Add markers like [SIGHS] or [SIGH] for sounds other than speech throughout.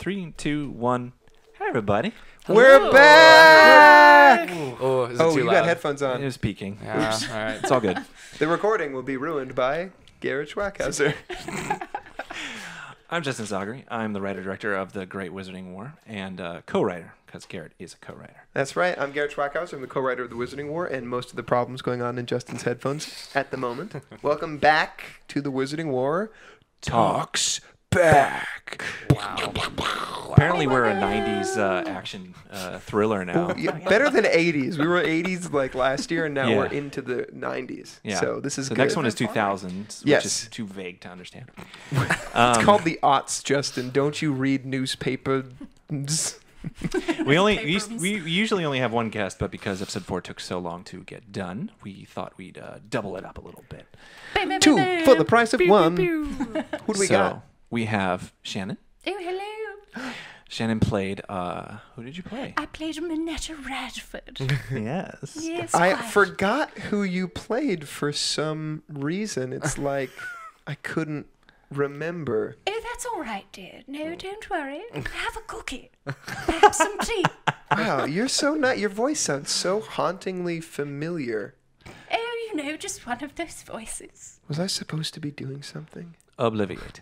Three, two, one. Hi, everybody. We're back. Oh, is it Oh, too you loud? got headphones on. It was peaking. Yeah, all right. It's all good. [LAUGHS] The recording will be ruined by Garrett Schweighauser. [LAUGHS] I'm Justin Zagri. I'm the writer director of The Great Wizarding War and uh, co writer, because Garrett is a co writer. That's right. I'm Garrett Schweighauser. I'm the co-writer of The Wizarding War and most of the problems going on in Justin's headphones at the moment. [LAUGHS] Welcome back to The Wizarding War. Talks back. Wow. Apparently, we're a 90s uh, action uh, thriller now. Yeah, better than 80s. We were 80s like last year, and now Yeah. we're into the 90s. Yeah. So this is the good. next one is 2000s, which Yes. is too vague to understand. [LAUGHS] It's Um, called the aughts, Justin. Don't you read newspapers? we only we, we usually only have one guest, but because episode four took so long to get done, we thought we'd uh, double it up a little bit. Two for the price of one. Who do we so got? We have Shannon. Oh, hello. Shannon played. Uh, who did you play? I played Moneta Radford. [LAUGHS] yes. yes, I quite. forgot who you played for some reason. It's [LAUGHS] like I couldn't remember. Oh, that's all right, dear. No, don't worry. [LAUGHS] Have a cookie. Have some tea. Wow, you're so not. Your voice sounds so hauntingly familiar. Oh, you know, just one of those voices. Was I supposed to be doing something? Obliviate.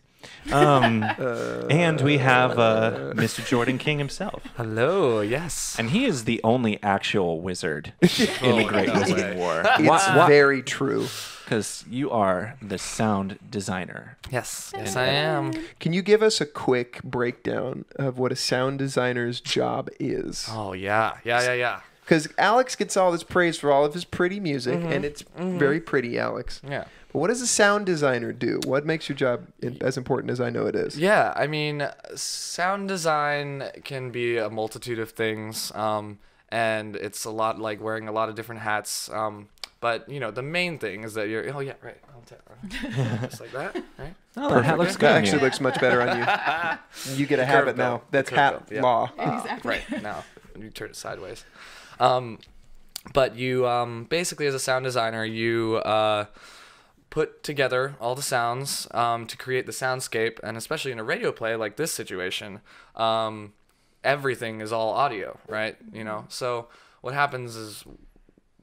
Um, [LAUGHS] Uh, and we have uh, Mr. Jordan King himself. Hello. Yes. And he is the only actual wizard [LAUGHS] in the Great no Wizarding. War. It's very true. Because you are the sound designer. yes. Yes, I am. Can you give us a quick breakdown of what a sound designer's job is? Oh yeah. Yeah. Yeah. Yeah. Because Alex gets all this praise for all of his pretty music, and it's very pretty, Alex. Yeah. But what does a sound designer do? What makes your job in- as important as I know it is? Yeah, I mean, sound design can be a multitude of things, um, and it's a lot like wearing a lot of different hats. Um, but you know, the main thing is that you're. Oh yeah, right. I'll ta- just like that, [LAUGHS] right? Oh, the hat looks good That actually looks much better on you. [LAUGHS] You get a habit Curvebell. now. That's Curvebell, hat yeah. law. [LAUGHS] Exactly. Right now, you turn it sideways. Um, but you um, basically, as a sound designer, you uh, put together all the sounds um, to create the soundscape, and especially in a radio play like this situation, um, everything is all audio, right? You know, so what happens is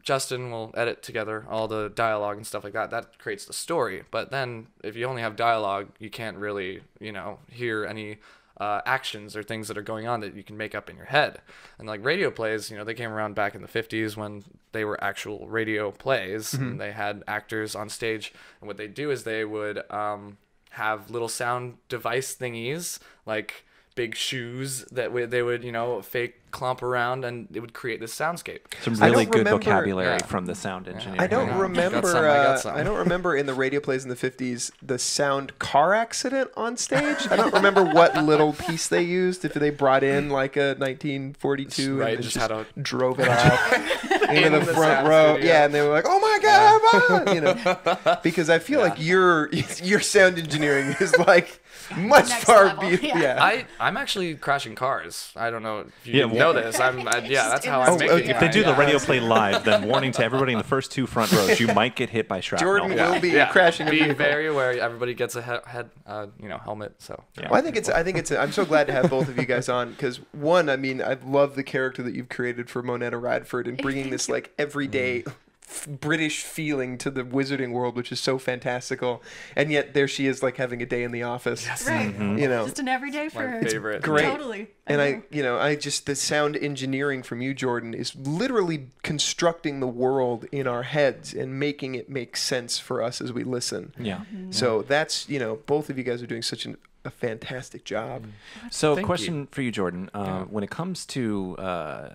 Justin will edit together all the dialogue and stuff like that. That creates the story. But then if you only have dialogue, you can't really, you know, hear any uh, actions or things that are going on that you can make up in your head. And like radio plays, you know, they came around back in the 50s when they were actual radio plays. And they had actors on stage. And what they do is they would um, have little sound device thingies like big shoes that would they would you know fake clomp around and it would create this soundscape Some really good remember- vocabulary Yeah. from the sound engineer. I don't Yeah. Got remember. some, I got uh, some. I don't remember in the radio plays in the fifties the sound car accident on stage. I don't remember what little piece they used. If they brought in like a 1942 Right, and just just, had a- drove it off [LAUGHS] [LAUGHS] into In the the front row. studio. Yeah, and they were like, "Oh my god!" ah," you know, [LAUGHS] because I feel like your [LAUGHS] your sound engineering is like much Next far level, be- yeah. yeah. I I'm actually crashing cars. I don't know if you Yeah, didn't know this. I'm I, yeah, that's how I'm studio. making. If If they it. do the Yeah. radio play live, then warning to everybody in the first two front rows, you might get hit by shrapnel. Jordan will be Yeah. crashing a Be vehicle. very aware. Everybody gets a he- head, uh, you know, helmet. So Yeah. Well, I think it's. I think it's. I'm so glad to have both of you guys on because one, I mean, I love the character that you've created for Moneta Radford and bringing this like everyday mm. f- British feeling to the wizarding world, which is so fantastical. And yet there she is, like having a day in the office. Right. Mm-hmm. You know, Just an everyday for my her. favorite. great. Totally. and know. I, you know, I just the sound engineering from you, Jordan, is literally constructing the world in our heads and making it make sense for us as we listen. Yeah. Mm-hmm. Mm-hmm. So that's you know, both of you guys are doing such an, a fantastic job. Mm. So, Thank question for you, Jordan. Uh, Yeah. When it comes to uh,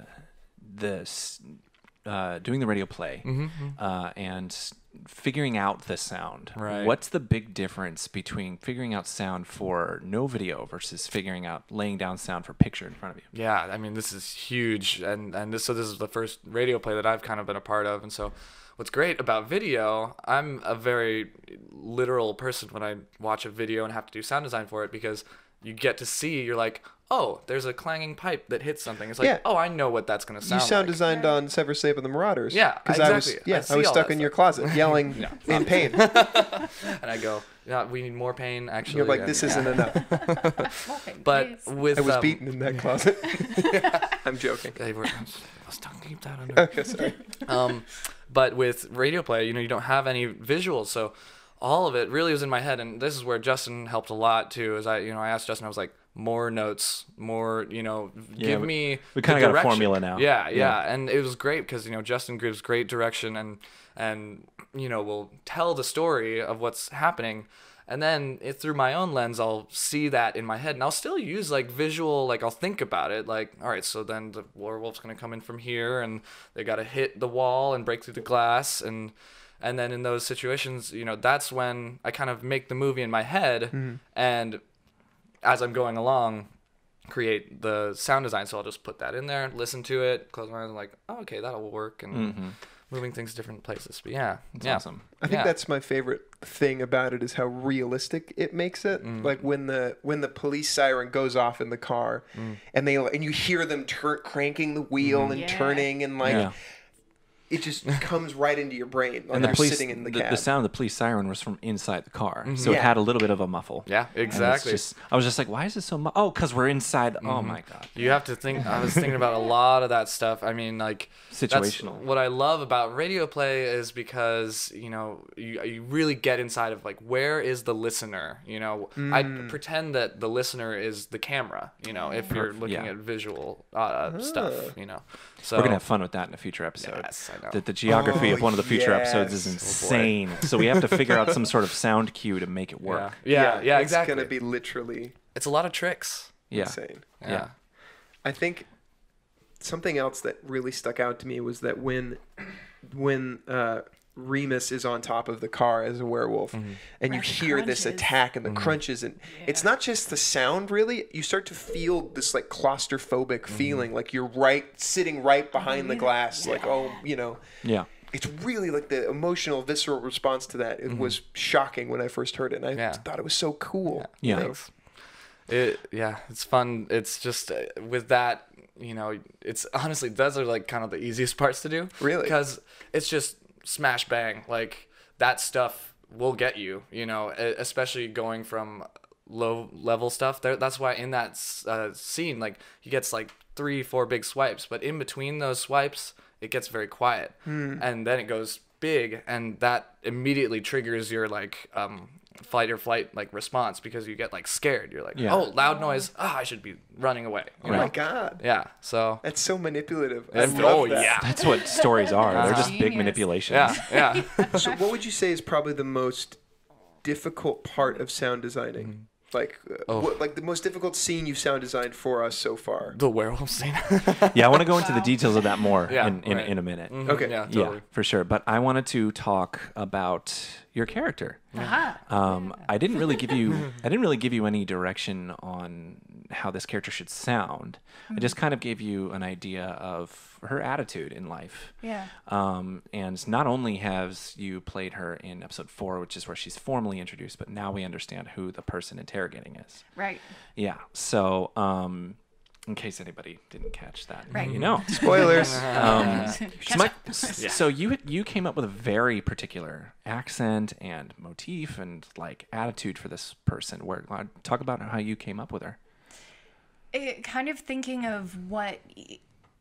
this, uh, doing the radio play uh, and figuring out the sound, Right. what's the big difference between figuring out sound for no video versus figuring out laying down sound for picture in front of you? Yeah, I mean this is huge, and and this so this is the first radio play that I've kind of been a part of, and so what's great about video, I'm a very literal person when I watch a video and have to do sound design for it because you get to see, you're like, oh, there's a clanging pipe that hits something. It's like, Yeah. oh, I know what that's gonna sound. Like. You sound. sound like. designed on Severus Snape and the Marauders. Yeah, because I was exactly. yeah I I, was stuck that in your closet [LAUGHS] yelling in pain. [LAUGHS] and I go, yeah, we need more pain. Actually, You're like this yeah. isn't enough. [LAUGHS] But please. with I was um, beaten in that closet. I'm joking. They were. Let's not keep that under. Okay, sorry. um, but with radio play, you know, you don't have any visuals, so all of it really was in my head, and this is where Justin helped a lot too. As I, you know, I asked Justin, I was like, more notes, more, you know, Yeah, give we- me. we the kinda got a formula now. Yeah, yeah, Yeah. and it was great because you know Justin gives great direction and and you know will tell the story of what's happening. And then it, through my own lens, I'll see that in my head, and I'll still use like visual, like I'll think about it, like, all right, so then the werewolf's gonna come in from here, and they gotta hit the wall and break through the glass, and and then in those situations, you know, that's when I kind of make the movie in my head, and as I'm going along, create the sound design. So I'll just put that in there, listen to it, close my eyes, and like, oh, okay, that'll work, and moving things to different places. But yeah, It's yeah. awesome. I think Yeah. that's my favorite thing about it is how realistic it makes it. Mm. Like when the when the police siren goes off in the car, Mm. and they and you hear them turn cranking the wheel Mm-hmm. and Yeah. turning and like Yeah. It just [LAUGHS] comes right into your brain. Like and the you're police, sitting in the the, cab. the sound of the police siren was from inside the car, so it had a little bit of a muffle. Yeah, exactly. just- I was just like, why is it so? Mu- oh, because we're inside. Mm-hmm. Oh my god. You have to think. I was thinking about a lot of that stuff. I mean, like Situational. What I love about radio play is because you know you, you really get inside of like where is the listener. You know, I pretend that the listener is the camera. You know, if you're looking yeah. at visual uh, stuff. You know, so We're gonna have fun with that in a future episode. Yes, I know. The, the geography Oh, of one of the future episodes is yes. Oh, insane. so we have to figure out some sort of sound cue to make it work. Yeah, yeah, yeah, it's exactly. gonna be literally It's a lot of tricks. Yeah. insane. Yeah. Yeah. I think something else that really stuck out to me was that when when uh, Remus is on top of the car as a werewolf, mm-hmm. and you Right, the hear this attack and the mm-hmm. crunches, and it's not just the sound. Really, you start to feel this like claustrophobic mm-hmm. feeling, like you're right sitting right behind the glass, like oh, you know. Yeah. It's really like the emotional, visceral response to that. It was shocking when I first heard it, and I Yeah. thought it was so cool. Yeah. Thanks. It yeah, it's fun. It's just uh, with that, you know, it's honestly those are like kind of the easiest parts to do. Really? Because it's just smash bang. Like that stuff will get you. You know, especially going from low level stuff. There, that's why in that uh, scene, like he gets like three, four big swipes, but in between those swipes, it gets very quiet, and then it goes big, and that immediately triggers your like um fight or flight like response because you get like scared. You're like, Yeah. oh, loud noise. Ah, I should be running away. You Oh my god, Yeah. So. that's so manipulative. I love oh that. yeah. That's what stories are. They're just big manipulations. Yeah. Yeah. [LAUGHS] So, what would you say is probably the most difficult part of sound designing? Like, uh, Oh. what, like the most difficult scene you've sound designed for us so far? the werewolf scene. [LAUGHS] Yeah, I want to go into the details of that more Yeah, in, in, right. in a minute. Okay. Yeah. Yeah, for sure. But I wanted to talk about your character. Aha. Um, I didn't really give you I didn't really give you any direction on how this character should sound. I just kind of gave you an idea of her attitude in life. Yeah. Um, and not only has you played her in episode four, which is where she's formally introduced, but now we understand who the person interrogating is. Right. Yeah. So, um, in case anybody didn't catch that, Right. you know. [LAUGHS] Spoilers. [LAUGHS] Um, [LAUGHS] so, my- so you you came up with a very particular accent and motif and like attitude for this person. Where uh, talk about how you came up with her. It, kind of thinking of what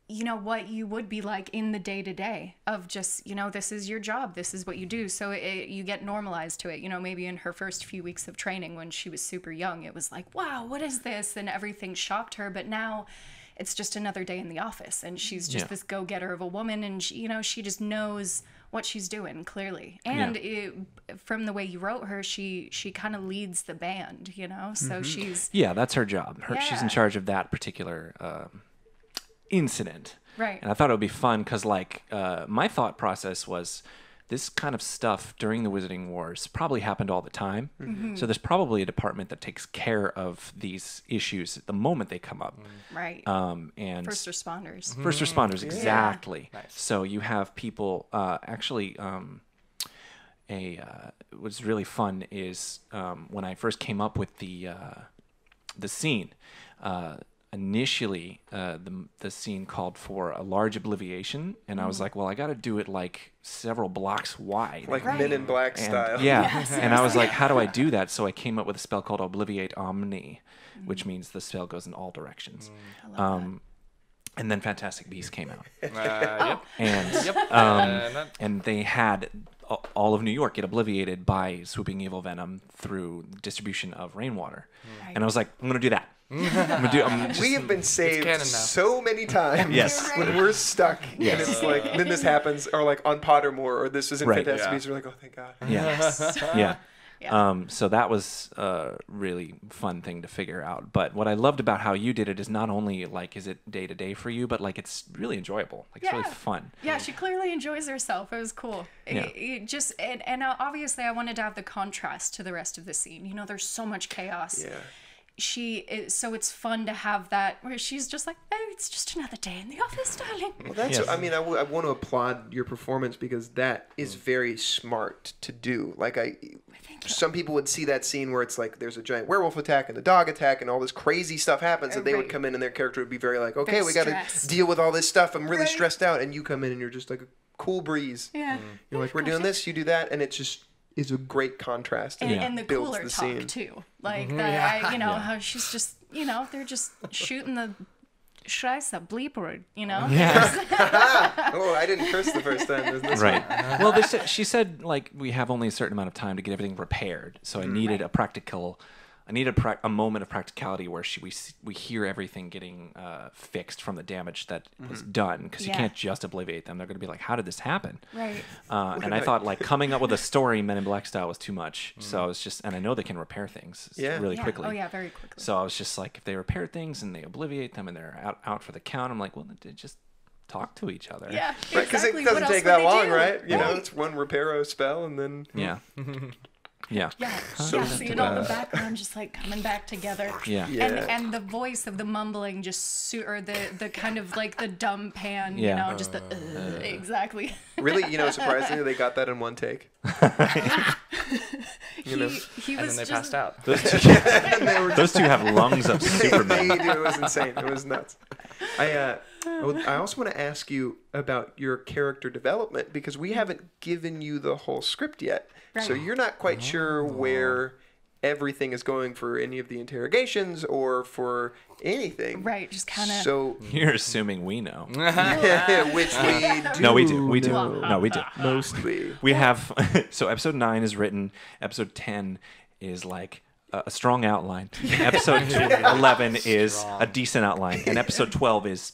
you know what you would be like in the day to day of just you know this is your job this is what you do so it, you get normalized to it you know maybe in her first few weeks of training when she was super young it was like wow what is this and everything shocked her but now it's just another day in the office and she's just Yeah. this go-getter of a woman and she, you know she just knows what she's doing clearly and it, from the way you wrote her she she kind of leads the band you know so she's Yeah, that's her job. Her, She's in charge of that particular um, incident. Right. And I thought it would be fun because, like, uh, my thought process was this kind of stuff during the Wizarding Wars probably happened all the time. Mm-hmm. So there's probably a department that takes care of these issues at the moment they come up. right Um, and first responders First responders, exactly. Nice. So you have people. Uh, actually, um, a uh, what's really fun is um, when I first came up with the uh, the scene. Uh, initially uh, the the scene called for a large obliviation, and I Mm. was like, well, I got to do it like several blocks wide. Like Right. Men in Black And- style. Yeah. And I was like, how do I do that? So I came up with a spell called Obliviate Omni, which means the spell goes in all directions. Um, and then Fantastic Beasts came out. [LAUGHS] Uh, yep. And Yep. um, And they had all of New York get obliviated by swooping evil venom through distribution of rainwater. Right. And I was like, I'm gonna do that. I'm do. I'm [LAUGHS] just, We have been saved so many times Yes. [LAUGHS] when we're stuck. Yes. And it's like, then this happens, or like on Pottermore, or this is in Right. Fantastic Yeah. Beasts. We're like, oh, thank God. yeah, yeah. [LAUGHS] Yeah. Um, so that was a really fun thing to figure out. But what I loved about how you did it is not only like is it day to day for you, but like it's really enjoyable. Like it's really fun. Yeah, she clearly enjoys herself. It was cool. Yeah. it just and, and obviously I wanted to have the contrast to the rest of the scene. You know, there's so much chaos. Yeah. She is, so it's fun to have that where she's just like, oh, it's just another day in the office, darling. Well, that's. Yes. I mean, I, w- I want to applaud your performance because that is mm. very smart to do. Like I, some people would see that scene where it's like there's a giant werewolf attack and a dog attack and all this crazy stuff happens, and they would come in and their character would be very like, okay, Very we got to deal with all this stuff. I'm really Right. stressed out, and you come in and you're just like a cool breeze. Yeah. Mm. You're like, we're doing this, you do that, and it's just is a great contrast And, and, and the builds cooler the talk scene. too, like mm-hmm. that. I, you know how she's just, you know, they're just shooting the scheiße bleeper, you know. [LAUGHS] [LAUGHS] oh, I didn't curse the first time. This Right. well, they said, she said like we have only a certain amount of time to get everything repaired, so I mm-hmm. needed a practical. I need a, prac a moment of practicality where she, we we hear everything getting uh, fixed from the damage that was done because you can't just obliviate them. They're going to be like, "How did this happen?" Right. Uh, and I thought like coming up with a [LAUGHS] story Men in Black style was too much. So I was just, and I know they can repair things Yeah. really Yeah. quickly. Oh yeah, very quickly. So I was just like, if they repair things and they obliviate them and they're out, out for the count, I'm like, well, they just talk to each other. yeah. Right, because exactly. it doesn't else take that long, do? right? You know, it's one reparo spell, and then Yeah. [LAUGHS] [LAUGHS] yeah. Yeah, So yeah. So you know, uh, the background just like coming back together. Yeah. Yeah. And and the voice of the mumbling just su- or the the kind of like the dumb pan, Yeah. you know, just the uh, exactly. really, you know, [LAUGHS] surprisingly, they got that in one take. [LAUGHS] he, know. he and then they just passed out. [LAUGHS] Those two, those two have lungs of they Superman. do. It was insane. It was nuts. I uh, I also want to ask you about your character development because we haven't given you the whole script yet, so you're not quite sure oh. where everything is going for any of the interrogations or for anything. right, just kind of. So, You're assuming we know. [LAUGHS] which we do No, we do. We do. know. No, we do. Mostly. We have [LAUGHS] so episode nine is written. Episode ten is like a, a strong outline. [LAUGHS] Episode eleven is a decent outline, and episode twelve is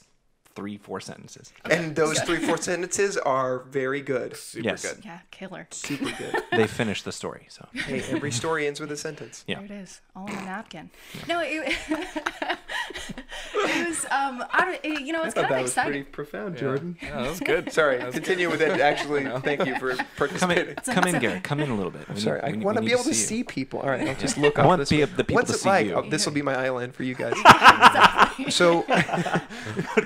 three, four sentences. And those three, four sentences are very good. [LAUGHS] Super Yes. good. yeah, killer. Super good. [LAUGHS] They finish the story. So hey, every story ends with a sentence. Yeah. There it is, all on a napkin. No, it, [LAUGHS] it was um, I don't, it, you know, it's kind of exciting. Pretty profound, Jordan. Yeah, that was good. Sorry, continue with it. Actually, thank you for come in, participating. come in, Garrett. Come in a little bit. We Sorry, need- I want to be able to you. see people. All right, I'll just look I up want this the- way. the people What's to it see like? you. Oh, this will be my island for you guys. So,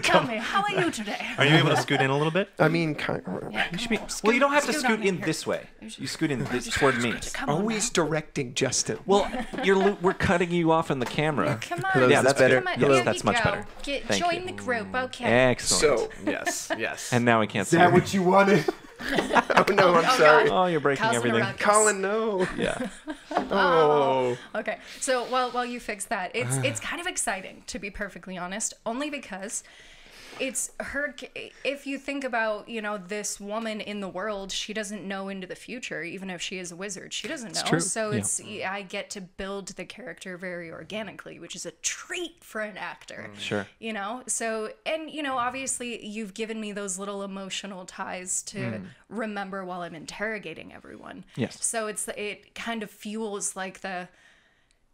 Tell me, how are you today? Are you able to scoot in a little bit? I mean, kind Yeah, come on, Well, you don't have to scoot in here. this way. You scoot in this toward me. Come on, always directing Justin. Well, [LAUGHS] you're lo- we're cutting you off in the camera. Come on. Hello, Yeah, that's better? Come on. Yes, Here that's much go. better. Get, Thank join you. the group. Okay. Excellent. So, Yes, yes. [LAUGHS] and now we can't see. you. what you wanted? [LAUGHS] oh no, I'm Oh, sorry. God. Oh, you're breaking Causing everything. Colin, no. Yeah. Oh. Okay. So while while you fix that, it's [SIGHS] it's kind of exciting to be perfectly honest, only because it's her if you think about you know this woman in the world she doesn't know into the future even if she is a wizard she doesn't know true. so Yeah. it's i get to build the character very organically which is a treat for an actor mm. Sure. you know so and you know obviously you've given me those little emotional ties to mm. remember while i'm interrogating everyone Yes. so it's it kind of fuels like the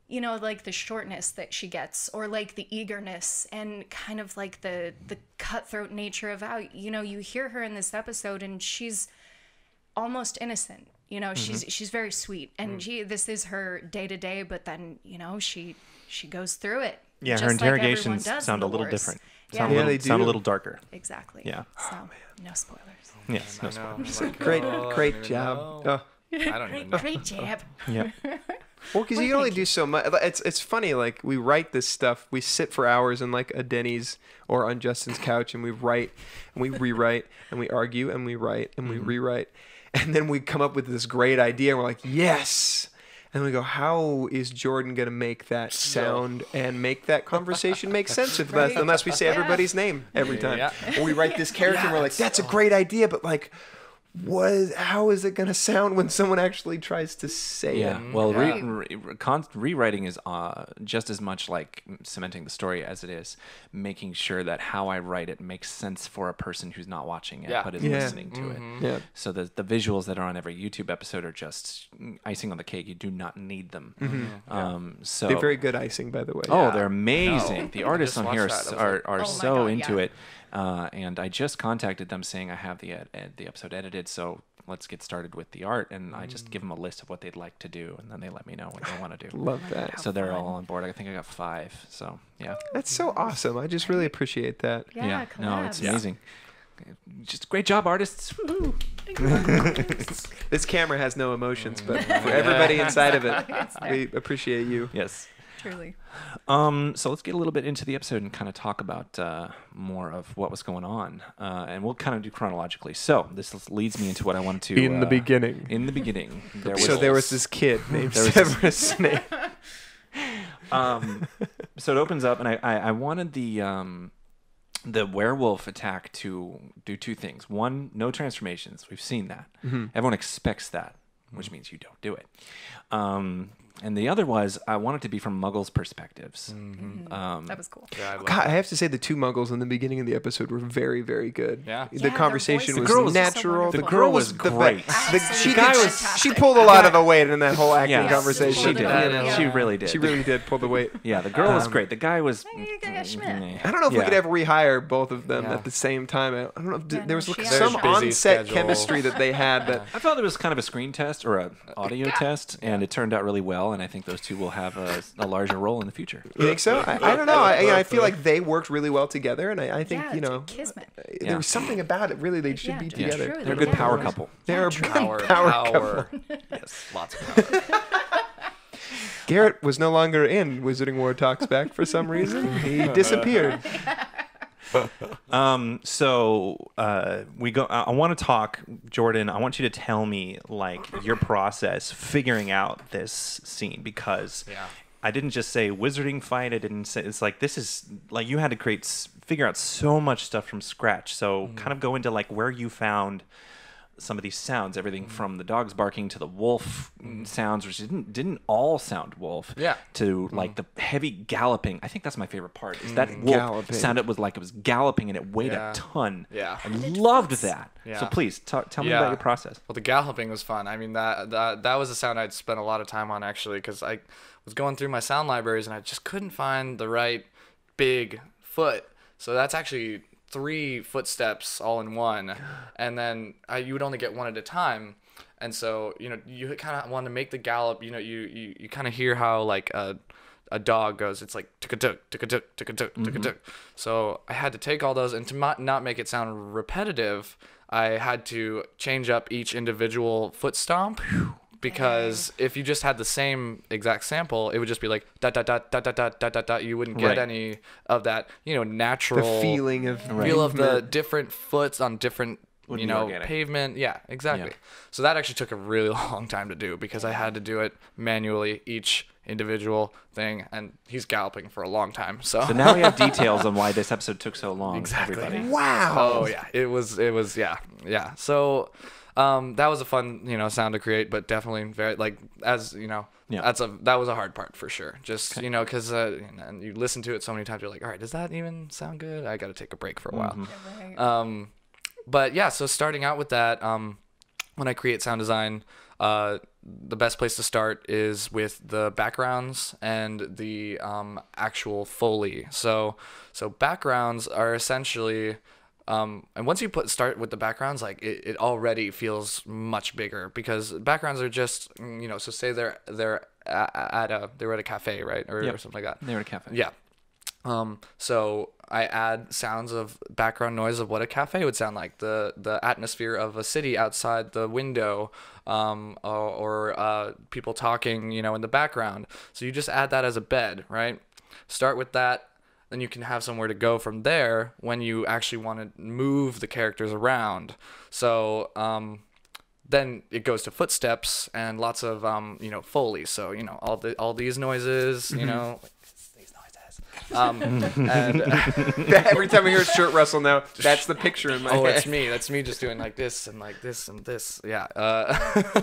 you know like the shortness that she gets or like the eagerness and kind of like the the cutthroat nature of how you know you hear her in this episode and she's almost innocent you know she's mm-hmm. she's very sweet and mm. she this is her day to day but then you know she she goes through it Yeah, her just like everyone interrogations in sound a little wars. different. yeah, Sound, a little, they sound a little darker. exactly Yeah. so oh, no spoilers Yes. No I know. spoilers. Like, Great, oh, I great job. Oh. I don't even know. great jab Yeah. [LAUGHS] Well, because you can only do so much. It's it's funny. Like we write this stuff. We sit for hours in like a Denny's or on Justin's couch, and we write and we rewrite and we argue and we write and we rewrite, and then we come up with this great idea. and We're like, yes. And we go, how is Jordan gonna make that sound and make that conversation make [LAUGHS] sense if Right. unless we say Yeah. everybody's name every time? Yeah. Or we write this character and we're like, that's a great idea, but like, what? How is it gonna sound when someone actually tries to say Yeah. it? Well, re- re- re- con- rewriting is uh, just as much like cementing the story as it is making sure that how I write it makes sense for a person who's not watching it Yeah. but is Yeah. listening to it. Yeah. So the the visuals that are on every YouTube episode are just icing on the cake. You do not need them. Um, so They're very good icing, by the way. Oh, Yeah. they're amazing. No. The artists on here are, watched s- that. I was are, are Oh so God, into yeah. it. Uh, and I just contacted them saying I have the ed- ed- the episode edited, so let's get started with the art. And I just give them a list of what they'd like to do, and then they let me know what they [SIGHS] want to do. Love that. So they're all on board. I think I got five. So yeah, That's so awesome. I just really appreciate that. Yeah, no, it's collabs. amazing. Just great job, artists. Woohoo. [LAUGHS] This camera has no emotions, but for everybody inside of it, [LAUGHS] we appreciate you. Yes. Truly. Um, so let's get a little bit into the episode and kind of talk about uh, more of what was going on, uh, and we'll kind of do chronologically. So this leads me into what I wanted to. In the uh, beginning. In the beginning, [LAUGHS] there was so there was this kid [LAUGHS] named There Severus [LAUGHS] Snape. um, so it opens up, and I, I, I wanted the um, the werewolf attack to do two things. One, no transformations. We've seen that. Mm-hmm. Everyone expects that, which means you don't do it. Um, and the other was I wanted it to be from Muggles' perspectives. Mm-hmm. Um, That was cool. Yeah, I love God, I have to say the two muggles in the beginning of the episode were very, very good. Yeah. The Yeah, conversation voices was were so natural. wonderful. the The girl girl was was the great. best. The, she, Absolutely did, fantastic. she pulled a lot of the weight in that whole acting Yeah. conversation. She did. Yeah. She really did. She really did pull the weight. Yeah, the girl was Um, great. The guy was. Hey, you got Schmidt. Mm, I don't know if we could ever rehire both of them Yeah. at the same time. I don't know. If Yeah, there was no, some has busy on-set chemistry that they had that I thought there was kind of a screen test or a audio test, and it turned out really well. And I think those two will have a, a larger role in the future. You think so? I, I don't know. I, I feel like they worked really well together, and I, I think yeah, you know kismet. there Yeah. was something about it. Really, they should Yeah, be together. true. They're a good Yeah. power couple. They're a Yeah, good Power, power, power. [LAUGHS] couple. yes, lots of power. Garrett was no longer in Wizarding War Talks back for some reason. He disappeared. [LAUGHS] Um, so uh, we go. I, I want to talk, Jordan. I want you to tell me like your process figuring out this scene because Yeah. I didn't just say wizarding fight. I didn't say it's like this is like you had to create figure out so much stuff from scratch. So Mm-hmm. kind of go into like where you found some of these sounds, everything Mm-hmm. from the dogs barking to the wolf sounds, which didn't didn't all sound wolf. Yeah. To Mm-hmm. like the heavy galloping. I think that's my favorite part. Is that wolf Galloping. sounded was like it was galloping and it weighed Yeah. a ton. Yeah. I loved that. Yeah. So please ta- tell me Yeah. about your process. Well, the galloping was fun. I mean, that that that was a sound I'd spent a lot of time on actually, because I was going through my sound libraries and I just couldn't find the right big foot. So that's actually three footsteps all in one, and then I, you would only get one at a time. And so you know you kind of want to make the gallop. You know you you, you kind of hear how like a a dog goes. It's like tick a tuk tick a tuk tick a mm-hmm. tuk tick a tuk. So I had to take all those and to not not make it sound repetitive, I had to change up each individual foot stomp. Because if you just had the same exact sample, it would just be like dot dot dot dot dot dot dot dot dot. You wouldn't get Right. any of that, you know, The natural feeling of feel of the movement. different foots on different you Wouldn't be know organic. pavement yeah exactly Yeah. so that actually took a really [LAUGHS] long time to do because i had to do it manually each individual thing and he's galloping for a long time so, So now we have [LAUGHS] details on why this episode took so long. Exactly. Everybody. Wow. oh yeah it was it was yeah yeah so um that was a fun you know sound to create but definitely very like as you know Yeah. that's a that was a hard part for sure just you know because uh, and you listen to it so many times you're like all right does that even sound good i gotta take a break for a while Right. um, but yeah, so starting out with that, um, when I create sound design, uh, the best place to start is with the backgrounds and the um, actual foley. So, so backgrounds are essentially, um, and once you put start with the backgrounds, like it, it already feels much bigger because backgrounds are just, mm, you know, so say they're they're at a they were at a cafe, right, or, or something like that. They were at a cafe. Yeah. Um, so I add sounds of background noise of what a cafe would sound like, the the atmosphere of a city outside the window, um, or, or uh, people talking, you know, in the background. So you just add that as a bed, right? Start with that, then you can have somewhere to go from there when you actually want to move the characters around. So um, then it goes to footsteps and lots of um, you know foley. So you know all the all these noises, you know. These noises. [LAUGHS] Um, and [LAUGHS] Every time I hear a shirt rustle now, [LAUGHS] that's the picture in my oh, head. it's me. That's me just doing like this and like this and this. Yeah. Uh,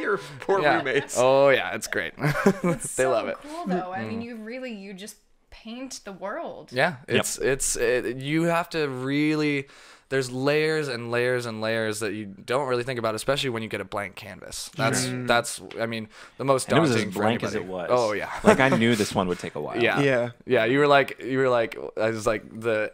Your poor yeah. roommates. Oh yeah, it's great. they so love it. Cool though. I mean, you really you just paint the world. Yeah, it's it's it, you have to really. There's layers and layers and layers that you don't really think about, especially when you get a blank canvas. That's mm. that's I mean the most And it was daunting as for blank as it was. Oh yeah. like I [LAUGHS] knew this one would take a while. Yeah. Yeah. Yeah. You were like, you were like, I was like the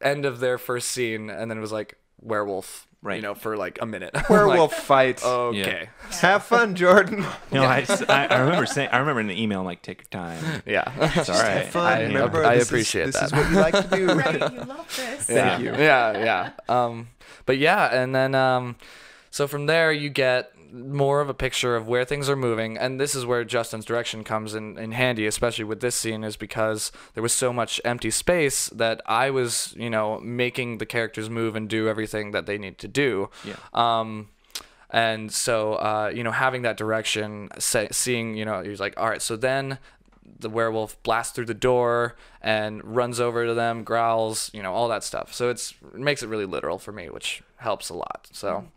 end of their first scene, and then it was like werewolf, Right. You know, for like a minute. [LAUGHS] Werewolf Like, fight. okay. [LAUGHS] Have fun, Jordan. [LAUGHS] You know, I, I, I remember saying, I remember in the email, like, take your time. Yeah. It's all right. Have fun. I- Remember, I this is- appreciate this that. is what you like to do. Right, you love this. yeah. you. Yeah, yeah. Um, but yeah, and then um, so from there you get more of a picture of where things are moving, and this is where Justin's direction comes in, in handy, especially with this scene, is because there was so much empty space that I was, you know, making the characters move and do everything that they need to do. Yeah. Um, and so, uh, you know, having that direction, say, seeing, you know, he's like, all right, so then the werewolf blasts through the door and runs over to them, growls, you know, all that stuff. So it's it makes it really literal for me, which helps a lot. So,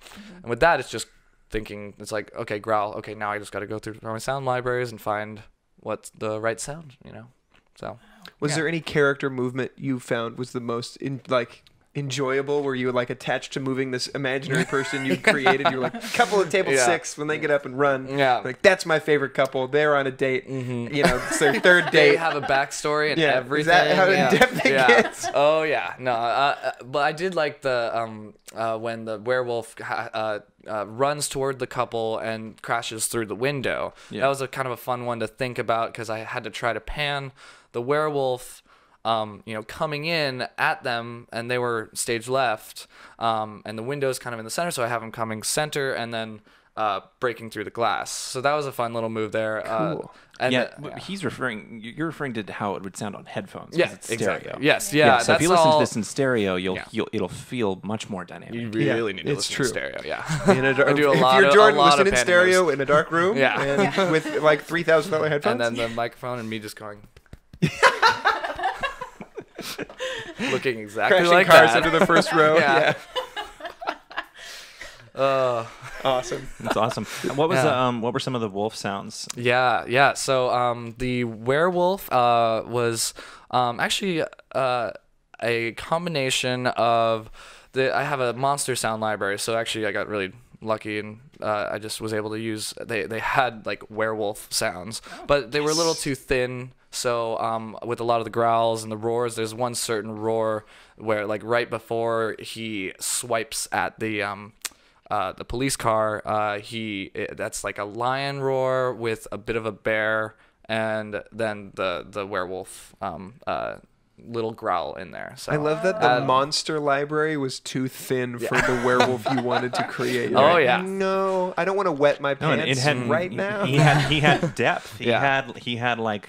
and with that, it's just thinking, it's like, okay, growl. Okay, now I just got to go through my sound libraries and find what's the right sound, you know. So Was Yeah. there any character movement you found was the most in like enjoyable? where you like attached to moving this imaginary person you [LAUGHS] created? You're like couple of table Yeah. six when they get up and run. Yeah. Like that's my favorite couple. They're on a date. You know, it's their third they date. have a backstory and Yeah, is everything. that how yeah. in-depth it yeah. gets? Oh yeah, no, uh, uh, but I did like the um uh, when the werewolf ha- uh, uh, runs toward the couple and crashes through the window. Yeah. That was a kind of a fun one to think about because I had to try to pan the werewolf. Um, you know, coming in at them, and they were stage left, um, and the window's kind of in the center, so I have them coming center, and then uh, breaking through the glass. So that was a fun little move there. Uh, Cool. and yeah, uh, but he's referring. You're referring to how it would sound on headphones. 'cause yeah, it's exactly. stereo. Yes, yeah. so if you listen all- to this in stereo, you'll, Yeah. you'll it'll feel much more dynamic. You Yeah, really need to it's listen true. to stereo. Yeah. In a [LAUGHS] dar- I do a if lot you're of- a Jordan, lot listen of in stereo moves. in a dark room Yeah. and with like three thousand dollar headphones. [LAUGHS] and then the microphone and me just going. [LAUGHS] [LAUGHS] Looking exactly crashing like cars that. into the first row. [LAUGHS] Yeah. yeah. [LAUGHS] Uh, Awesome. That's awesome. What was Yeah. the, um what were some of the wolf sounds? yeah, yeah. So um, the werewolf uh, was um, actually uh, a combination of the. I have a monster sound library, so actually I got really lucky and uh, I just was able to use. They they had like werewolf sounds, but they were a little too thin. So um, with a lot of the growls and the roars, there's one certain roar where like right before he swipes at the um, uh, the police car, uh, he it, that's like a lion roar with a bit of a bear, and then the the werewolf um, uh, little growl in there. So I love that the Uh, monster library was too thin for the [LAUGHS] werewolf you wanted to create. You're Oh, like, yeah. No, I don't want to wet my pants and it had right now. He had he had [LAUGHS] depth. He Yeah. had he had like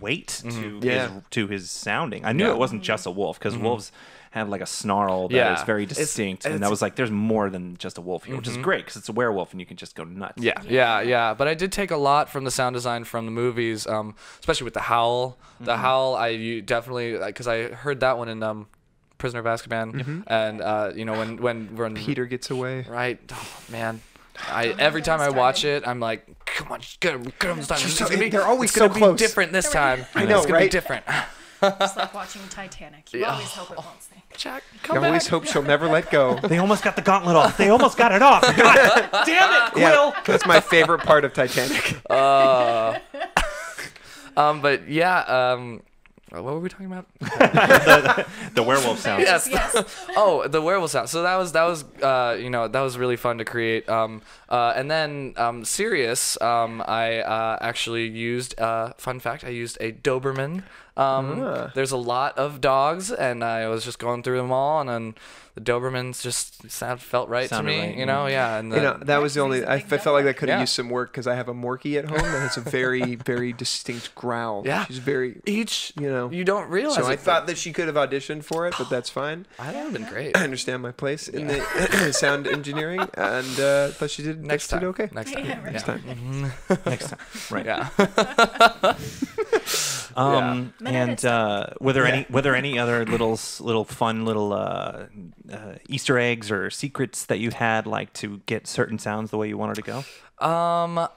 weight to Yeah. his to his sounding. I knew Yeah. it wasn't just a wolf because wolves have like a snarl that is Yeah. very It's- distinct, and it's- that was like there's more than just a wolf here, which is great because it's a werewolf and you can just go nuts. Yeah, yeah, yeah. But I did take a lot from the sound design from the movies, um, especially with the howl. The howl, I you definitely because I heard that one in um, Prisoner of Azkaban, and uh, you know when when when Peter gets away. right, oh, man. [SIGHS] I every time I watch it, I'm like, come on, get him, get him this time. It's so- gonna be, they're always it's gonna so be close. different this time. I know, it's gonna right? be different. It's like [LAUGHS] watching Titanic. You always hope it won't sink. Jack, I come always back. hope she'll never let go. [LAUGHS] They almost got the gauntlet off. They almost got it off. God [LAUGHS] damn it, Yeah, that's my favorite part of Titanic. Uh, um, but yeah, um, what were we talking about? The werewolf sounds. yes. Yes. oh, the werewolf sound. So that was that was uh, you know that was really fun to create. Um, uh, and then um, Sirius, um, I uh, actually used uh, fun fact. I used a Doberman Um, Ah. There's a lot of dogs, and I was just going through them all, and then the Dobermans just sound, felt right to me, right, you know, yeah. And the, You know, that was the only. a I, big I felt like dog. that could have Yeah. used some work because I have a Morkie at home that has a very, [LAUGHS] very distinct growl. Yeah. she's very. each, You know. you don't realize. So I it, thought that she could have auditioned for it, but that's [GASPS] fine. but I would have been great. I understand my place in the [COUGHS] sound engineering, and uh, thought she did Next time. okay. Next time. Yeah, right. Next time. [LAUGHS] Next time. Right. Yeah. [LAUGHS] Um, Yeah. and uh, were there any were there any other little little fun little uh, uh, Easter eggs or secrets that you had like to get certain sounds the way you wanted to go? Um,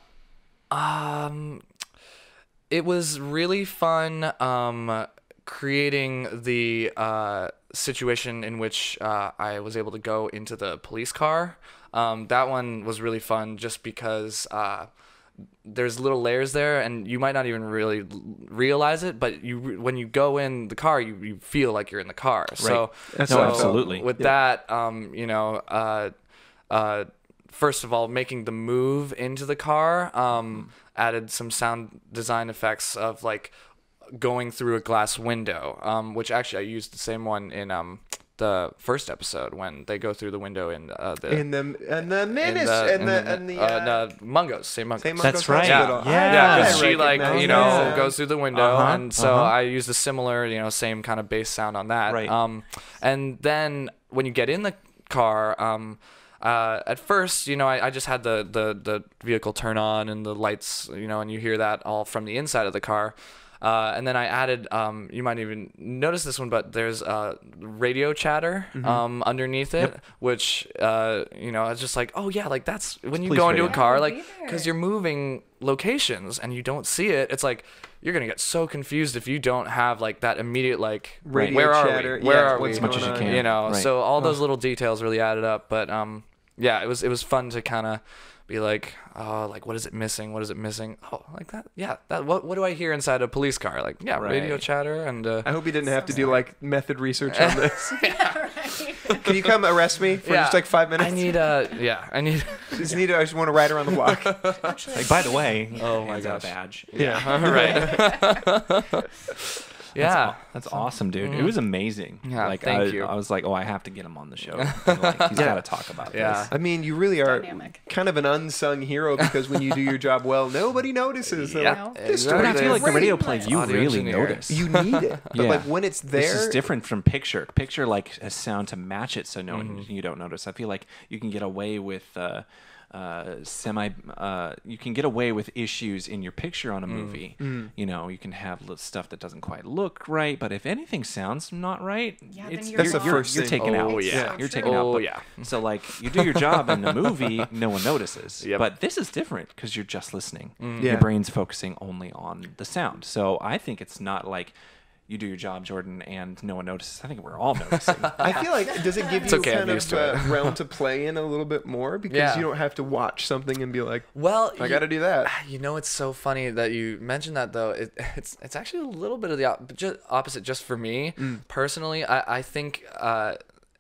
um, it was really fun. Um, creating the uh, situation in which uh, I was able to go into the police car. Um, that one was really fun, just because. Uh, there's little layers there and you might not even really realize it but you when you go in the car you, you feel like you're in the car so That's No, how I felt. absolutely. with Yeah. that um you know uh uh first of all making the move into the car um added some sound design effects of like going through a glass window um which actually I used the same one in um the first episode when they go through the window in uh, the And the and the in menace the, and in the and the uh, uh, no, Mungos, St. Mungo's. same That's right. Hospital. Yeah. Yeah, Yeah, because I she like you know that. goes through the window, Uh-huh, and so uh-huh. I used a similar you know same kind of bass sound on that. Right. Um, and then when you get in the car, um, uh, at first you know I, I just had the, the the vehicle turn on and the lights you know and you hear that all from the inside of the car. Uh, and then I added, um, you might even notice this one, but there's uh, radio chatter Mm-hmm. um, underneath it, which, uh, you know, it's just like, oh, yeah, like that's when you police go into a car, like, because you're moving locations and you don't see it, it's like you're gonna get so confused if you don't have like that immediate like Radio where are chatter, we? Where yeah, are what's we? Much as you can. You know, Right. so all those little details really added up. But um, yeah, it was it was fun to kind of be like, oh, like what is it missing? What is it missing? Oh, like that. Yeah, that. What what do I hear inside a police car? Like yeah, radio chatter and. Uh, I hope you didn't have to do sorry. like method research on this. [LAUGHS] right. Can you come arrest me for yeah, just like five minutes? I need uh yeah I need. [LAUGHS] just need. To, I just want to ride around the block. Actually, [LAUGHS] Like by the way, Oh my hands a gosh. badge. yeah. right. Yeah. That's awesome, dude. It was amazing. Yeah, like thank I, you. I was like, oh, I have to get him on the show. [LAUGHS] And, like, he's got to talk about Yeah. this. I mean, you really are Dynamic. kind of an unsung hero because when you do your job well, nobody notices. They're Yeah. like, This story I feel like the radio play, you Audio really engineer. notice. you need it. [LAUGHS] But Yeah. like when it's there, This is different from picture. Picture like a sound to match it, so no one you don't notice. I feel like you can get away with uh, uh, semi. Uh, you can get away with issues in your picture on a movie. You know, you can have stuff that doesn't quite look right, but if anything sounds not right, Yeah, it's you're That's the wrong. you're, first you're thing. taken out. Oh, yeah. So you're true. taken out. Oh, but- yeah. So like you do your job in the [LAUGHS] movie, no one notices. Yep. But this is different because you're just listening. Yeah. Your brain's focusing only on the sound. So I think it's not like you do your job, Jordan, and no one notices. I think we're all noticing. [LAUGHS] I feel like does it give It's you okay, I'm kind of to uh, [LAUGHS] realm to play in a little bit more because Yeah. you don't have to watch something and be like, Well, I got to do that. [SIGHS] You know, it's so funny that you mentioned that though. It, [LAUGHS] it's it's actually a little bit of the op- just opposite. Just for me personally, I I think uh,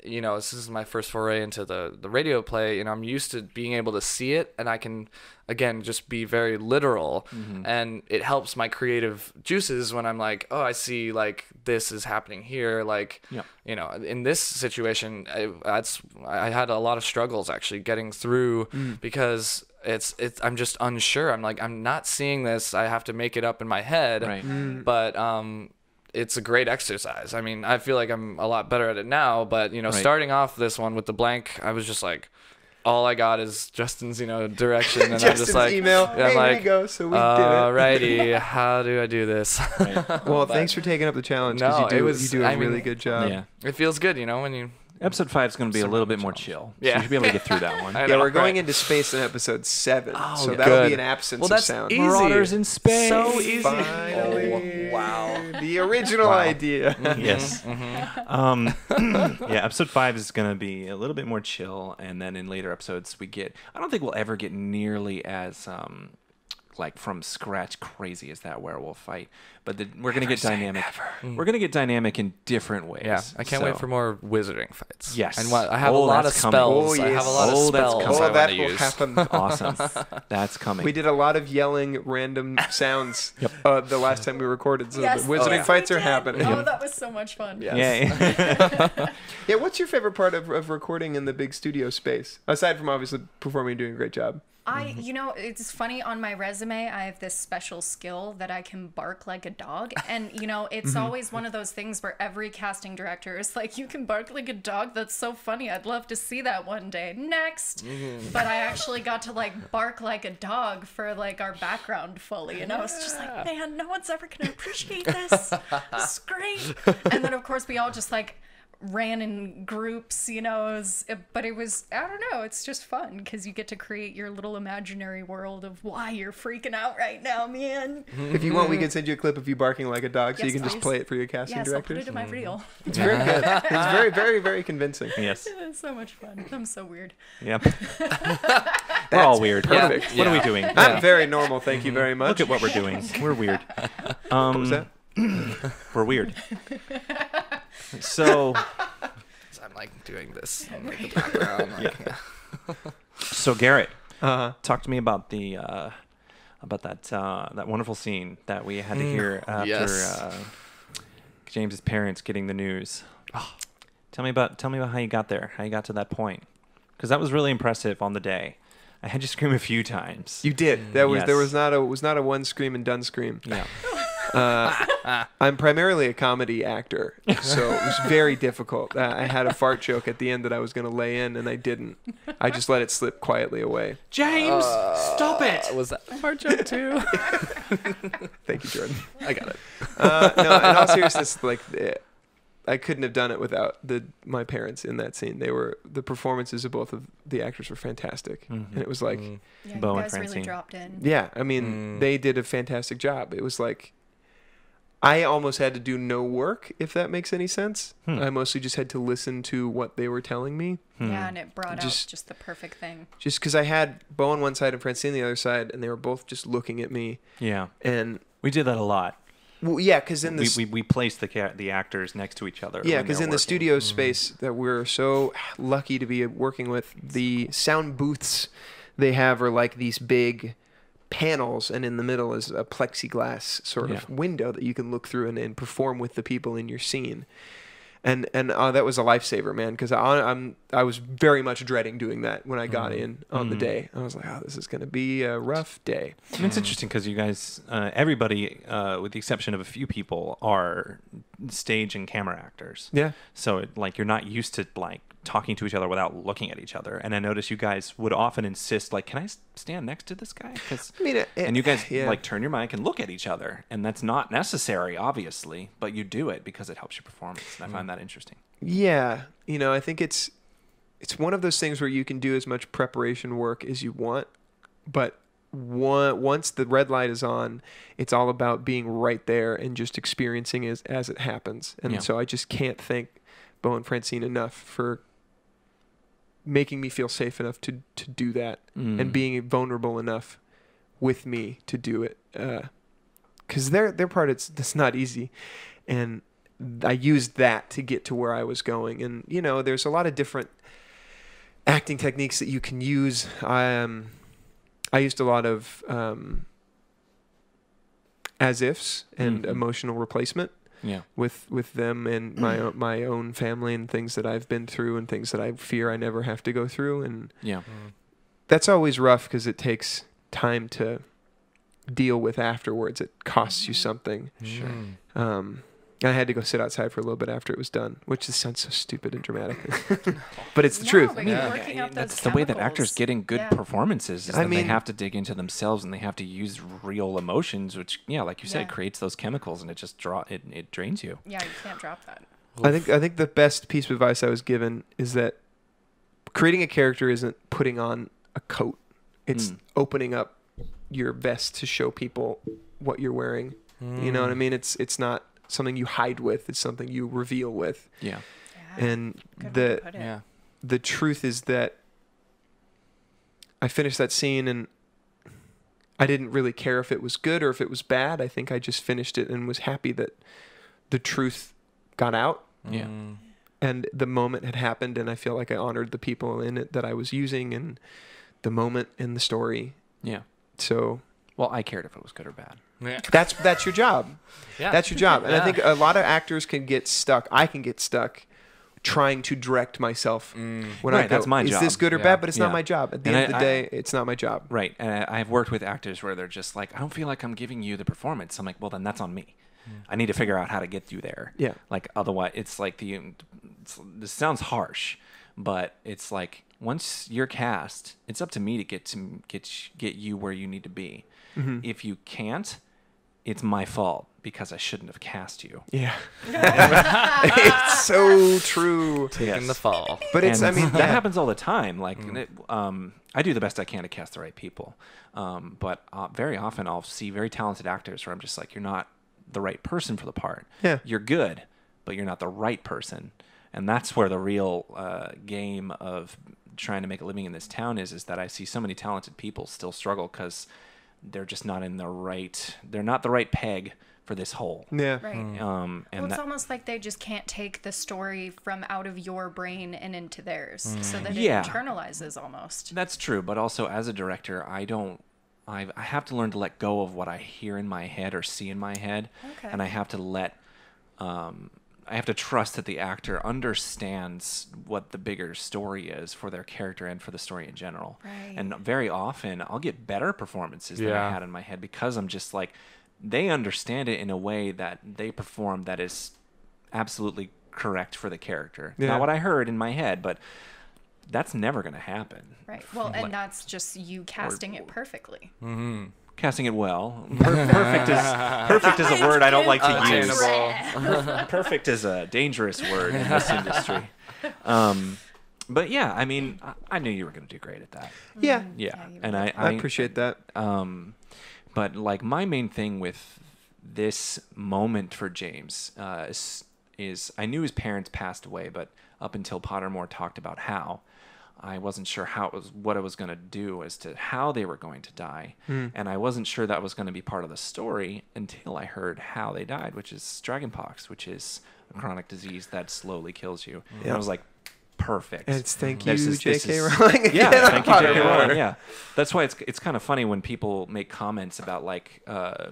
you know this is my first foray into the the radio play. You know, I'm used to being able to see it, and I can again just be very literal, mm-hmm. and it helps my creative juices when I'm like, oh, I see like this is happening here, like Yep. you know in this situation I, that's i had a lot of struggles actually getting through mm. because it's it's i'm just unsure i'm like i'm not seeing this i have to make it up in my head Right. Mm. but um it's a great exercise i mean i feel like i'm a lot better at it now but you know Right. starting off this one with the blank i was just like all I got is Justin's, you know, direction, and I'm Justin's just like, email. I'm like, here you go. So we Alrighty, [LAUGHS] how do I do this? did it. [LAUGHS] Well, thanks for taking up the challenge No, you it do was- you do a I mean- really good job. yeah. it feels good, you know, when you Episode five is going to be a little bit more chill. So Yeah. you should be able to get through [LAUGHS] that one. Yeah, know, we're going right? into space in episode seven, Oh, so that'll good. be an absence Well, of that's sound. easy. Marauders in space. So easy. Finally, Oh, wow. the original Wow. idea. [LAUGHS] Yes. Mm-hmm. [LAUGHS] Um, [CLEARS THROAT] yeah, episode five is going to be a little bit more chill, and then in later episodes we get. I don't think we'll ever get nearly as um, like from scratch crazy as that werewolf fight. But the, we're gonna get dynamic. We're gonna get dynamic in different ways. Yeah, I can't wait for more wizarding fights. Yes. and what I have Oh, a lot of that's coming. spells. Oh, I have a yes. lot of Oh, that's spells. coming. Oh, that wanna will use. happen. [LAUGHS] Awesome. [LAUGHS] That's coming. We did a lot of yelling random [LAUGHS] sounds uh, the last time we recorded. So Yes. the wizarding Oh, yes, fights we are did. happening. Oh, that was so much fun. Yes. Yeah. Yeah, what's your favorite part of, of recording in the big studio space? Aside from obviously performing and doing a great job. I, mm-hmm. you know, it's funny on my resume, I have this special skill that I can bark like a dog. And, you know, it's mm-hmm. always one of those things where every casting director is like, you can bark like a dog? That's so funny. I'd love to see that one day. Next. Mm-hmm. But I actually got to like bark like a dog for like our background fully. And I was just like, man, no one's ever going to appreciate this. [LAUGHS] This is great. And then, of course, we all just like, ran in groups, you know, it was, but it was, I don't know, it's just fun because you get to create your little imaginary world of why you're freaking out right now, man. If you want, we can send you a clip of you barking like a dog so Yes, you can just play it for your casting Yes, I'll put it in my reel. It's very good. It's very, very, very convincing. [LAUGHS] Yes. It's so much fun. I'm so weird. Yep. [LAUGHS] we're all weird. Yeah. Perfect. What are we doing? I'm very normal, thank you very much. Look at what we're doing. We're weird. Um, [LAUGHS] What was that? [CLEARS THROAT] We're weird. So, [LAUGHS] I'm like doing this in like, the background. Like, so Garrett, Uh-huh. talk to me about the uh, about that uh, that wonderful scene that we had to hear after yes. uh, James's parents getting the news. Tell me about tell me about how you got there, how you got to that point, because that was really impressive on the day. I had you scream a few times. You did. That was there was not a was not a one scream and done scream. yeah. [LAUGHS] Uh, I'm primarily a comedy actor, so it was very difficult. Uh, I had a fart joke at the end that I was going to lay in, and I didn't. I just let it slip quietly away. James, stop it. was that a hard joke too? [LAUGHS] Thank you, Jordan. I got it. Uh, no, in all seriousness, like eh, I couldn't have done it without the my parents in that scene. They were the performances of both of the actors were fantastic, Mhm. and it was like, Mm. Yeah, Bo you and guys really Francine. dropped in. yeah, I mean, Mm. they did a fantastic job. It was like. I almost had to do no work, if that makes any sense. Hmm. I mostly just had to listen to what they were telling me. Hmm. Yeah, and it brought Just- out just the perfect thing. just because I had Bo on one side and Francine on the other side, and they were both just looking at me. Yeah. And We did that a lot. well, yeah, because in the We, s- we, we placed the ca- the actors next to each other. yeah, because in were the working. studio space that we're so lucky to be working with, the sound booths they have are like these big panels, and in the middle is a plexiglass sort of window that you can look through and, and perform with the people in your scene. And and uh, that was a lifesaver, man, because I'm I was very much dreading doing that when I got Mhm. in on the Mhm. day. I was like, oh, this is gonna be a rough day. And it's interesting because you guys, uh, everybody, uh, with the exception of a few people, are stage and camera actors. Yeah. So it, like you're not used to like talking to each other without looking at each other. And I notice you guys would often insist like, "Can I stand next to this guy?" 'Cause- I mean, it, and you guys yeah. like turn your mic and look at each other, and that's not necessary, obviously, but you do it because it helps your performance. And I find mm. that interesting. Yeah, you know, I think it's it's one of those things where you can do as much preparation work as you want, but one, once the red light is on, it's all about being right there and just experiencing as as it happens. And Yeah. so I just can't thank Bo and Francine enough for making me feel safe enough to to do that Mm. and being vulnerable enough with me to do it. Because their their part it's it's not easy, and I used that to get to where I was going. And you know, there's a lot of different acting techniques that you can use. I um, I used a lot of um, as ifs and Mhm. emotional replacement Yeah. with with them and my o- [CLEARS THROAT] my own family and things that I've been through and things that I fear I never have to go through and Yeah. that's always rough because it takes time to deal with afterwards. It costs you Mhm. something. Sure. Um, and I had to go sit outside for a little bit after it was done, which just sounds so stupid and dramatic, [LAUGHS] but it's the No, truth. but Yeah. you're working out That's those the way that actors get in good Yeah. performances. Is I that they have to dig into themselves and they have to use real emotions, which, yeah, like you said, Yeah. creates those chemicals and it just draw it. It drains you. Yeah, you can't drop that. I think I think the best piece of advice I was given is that creating a character isn't putting on a coat; it's Mm. opening up your vest to show people what you're wearing. You know what I mean? It's it's not something you hide with; it's something you reveal with. Yeah. Yeah. And good the. Yeah. the truth is that I finished that scene and I didn't really care if it was good or if it was bad. I think I just finished it and was happy that the truth got out Yeah. and the moment had happened and I feel like I honored the people in it that I was using and the moment in the story. Yeah. So Well, I cared if it was good or bad. Yeah. that's that's your job. Yeah. That's your job. And I think a lot of actors can get stuck. I can get stuck trying to direct myself Mm. when I Right, go, that's my is job. this good or Yeah. bad? But it's Yeah. not my job. At the And end I- of the I- day, it's not my job. Right. And I, I've worked with actors where they're just like, I don't feel like I'm giving you the performance. I'm like, well, then that's on me. I need to figure out how to get you there. Yeah. Like otherwise, it's like the. It's, this sounds harsh, but it's like once you're cast, it's up to me to get to get get you where you need to be. Mm-hmm. If you can't, it's my fault because I shouldn't have cast you. Yeah. [LAUGHS] it's so true. Taking Yes. the fall. But it's, And I mean, that happens all the time. Like, it- um, I do the best I can to cast the right people, um, but uh, very often I'll see very talented actors where I'm just like, you're not the right person for the part. Yeah. you're good, but you're not the right person, and that's where the real uh, game of trying to make a living in this town is. Is that I see so many talented people still struggle because they're just not in the right. They're not the right peg for this hole. Yeah. Right. Um, and well, it's that, almost like they just can't take the story from out of your brain and into theirs, so that Yeah. it internalizes almost. That's true, but also as a director, I don't. I I have to learn to let go of what I hear in my head or see in my head, Okay. and I have to let. Um, I have to trust that the actor understands what the bigger story is for their character and for the story in general. Right. And very often, I'll get better performances than I had in my head because I'm just like, they understand it in a way that they perform that is absolutely correct for the character. Yeah. Not what I heard in my head, but that's never going to happen. Right. Well, [LAUGHS] Like- and that's just you casting it perfectly. Mm-hmm. Casting it well. Per- perfect is [LAUGHS] perfect is a word I don't like to use. Perfect is a dangerous word in this industry. Um, but yeah, I mean, I, I knew you were going to do great at that. Yeah. Yeah, Yeah, you and I, I appreciate that. um, but like my main thing with this moment for James uh, is, is I knew his parents passed away, but up until Pottermore talked about how, I wasn't sure how it was what I was going to do as to how they were going to die, and I wasn't sure that was going to be part of the story until I heard how they died, which is dragonpox, which is a chronic disease that slowly kills you. And I was like, perfect. And it's thank This you, is- J.K. is- Rowling. [LAUGHS] yeah, again thank you, J.K. Rowling. Yeah, that's why it's it's kind of funny when people make comments about like uh,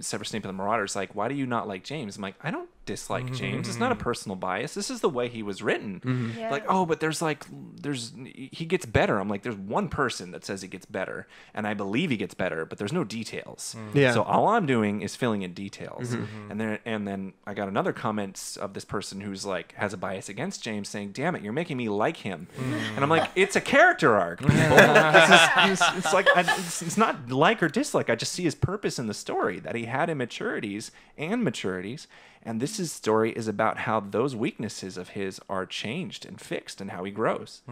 Severus Snape and the Marauders, like, why do you not like James? I'm like, I don't dislike James. It's not a mm-hmm. personal bias. This is the way he was written. Mm-hmm. Yeah. Like, oh, but there's like, there's he gets better. I'm like, there's one person that says he gets better, and I believe he gets better, but there's no details. Mm-hmm. Yeah. So all I'm doing is filling in details, and then and then I got another comment of this person who's like has a bias against James, saying, "Damn it, you're making me like him," and I'm like, "It's a character arc, [LAUGHS] people. This is- it's, it's like I, it's, it's not like or dislike. I just see his purpose in the story that he had immaturities and maturities." And this is story is about how those weaknesses of his are changed and fixed, and how he grows.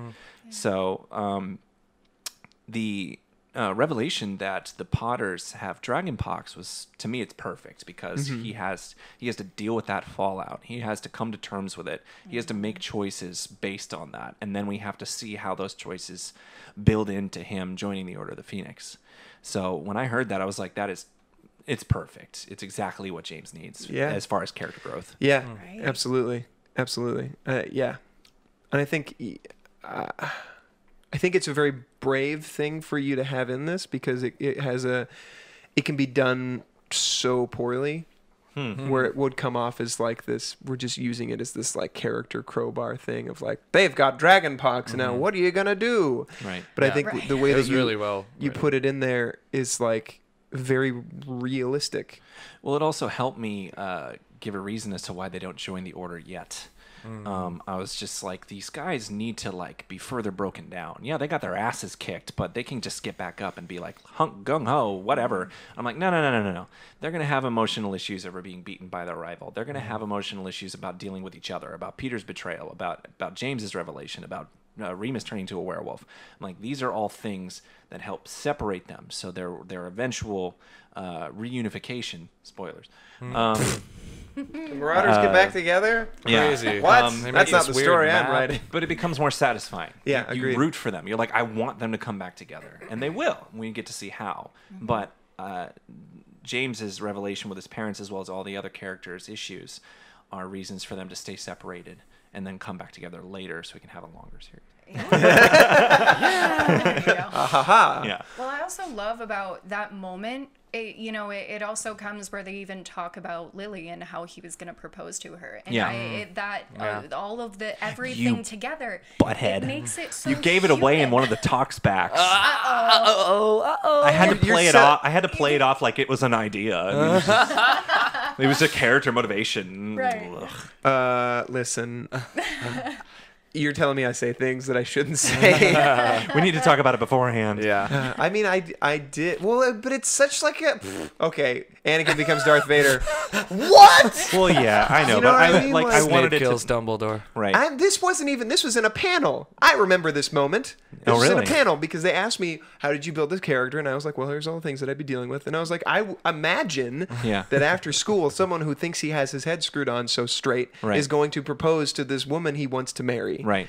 So, um, the uh, revelation that the Potters have dragonpox was to me it's perfect because he has he has to deal with that fallout. He has to come to terms with it. He has to make choices based on that, and then we have to see how those choices build into him joining the Order of the Phoenix. So when I heard that, I was like, that is. It's perfect. It's exactly what James needs Yeah. as far as character growth. Yeah, Right. absolutely, absolutely. Uh, yeah, and I think uh, I think it's a very brave thing for you to have in this because it, it has a it can be done so poorly where it would come off as like this we're just using it as this like character crowbar thing of like they've got dragon pox now what are you gonna do Right. but i think Right. the way It that you really well you written. put it in there is like very realistic Well, it also helped me uh, give a reason as to why they don't join the order yet. Um, I was just like, these guys need to like be further broken down. Yeah, they got their asses kicked, but they can just get back up and be like hunk gung ho, whatever. I'm like, no, no, no, no, no, no. They're gonna have emotional issues over being beaten by their rival. They're gonna have emotional issues about dealing with each other, about Peter's betrayal, about about James's revelation, about uh, Remus turning into a werewolf. I'm like, these are all things that help separate them. So their their eventual uh, reunification. Spoilers. Um, The Marauders get back together. Crazy. What? Um, That's not the story I'm writing. But it becomes more satisfying. Yeah, you, agreed. you root for them. You're like, I want them to come back together, and they will. We get to see how. Mm-hmm. But uh, James's revelation with his parents, as well as all the other characters' issues, are reasons for them to stay separated and then come back together later, so we can have a longer series. [LAUGHS] There you go. Ha ha. Yeah. Well, I also love about that moment. It, you know, it, it also comes where they even talk about Lily and how he was going to propose to her, and Yeah. I, it, that Yeah. uh, all of the everything You together, butthead. it makes it so. You gave it away in one of the talks backs. Uh-oh, uh-oh. I had to You're- you're play it so- off. I had to play it off like it was an idea. [LAUGHS] I mean, it, was just- a character motivation. Right. Ugh. Uh, listen. [LAUGHS] You're telling me I say things that I shouldn't [LAUGHS] say. [LAUGHS] We need to talk about it beforehand. Yeah. Uh, I mean, I, I did. Well, uh, but it's such like a. Okay, Anakin becomes Darth Vader. [LAUGHS] What? Well, yeah, I know, You know but what I, I mean? like Like- I wanted it kills to Dumbledore. right. I, this wasn't even. This was in a panel. I remember this moment. This Oh, was in a panel because they asked me, "How did you build this character?" And I was like, "Well, here's all the things that I'd be dealing with." And I was like, "I imagine Yeah. that after school, someone who thinks he has his head screwed on so straight Right. is going to propose to this woman he wants to marry." Right.